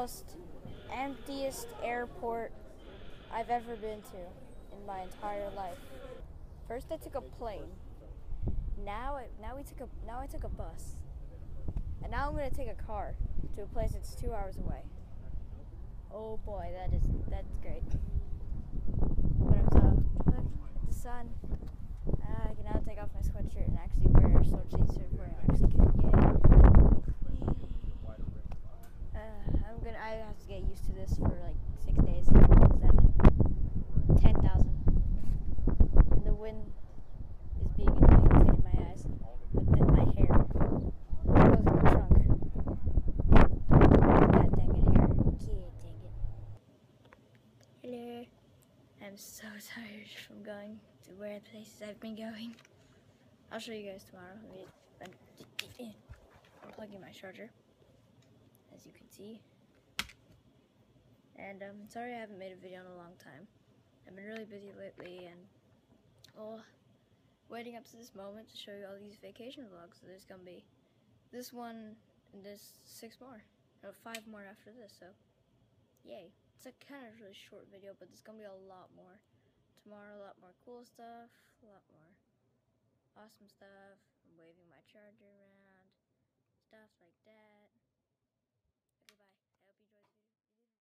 most emptiest airport I've ever been to in my entire life. First, I took a plane. Now, I, now we took a now I took a bus, and now I'm gonna take a car to a place that's two hours away. Oh boy, that is that's great. But I'm so look the sun. Uh, I can now take off my sweatshirt and actually wear a short sleeve where I'm actually can. Yay. Uh, I'm gonna. I have to get used to this for like six days, seven, ten thousand. And the wind is being annoying. It's getting my eyes. But then my hair goes in the trunk. God dang it, hair. God dang it. Hello. I'm so tired from going to where places I've been going. I'll show you guys tomorrow. I'm, plugging my charger as you can see. And I'm um, sorry I haven't made a video in a long time. I've been really busy lately and well, waiting up to this moment to show you all these vacation vlogs. So there's gonna be this one and there's six more. No, five more after this, so yay. It's a kind of really short video, but there's gonna be a lot more more, a lot more cool stuff, a lot more awesome stuff. I'm waving my charger around, stuff like that.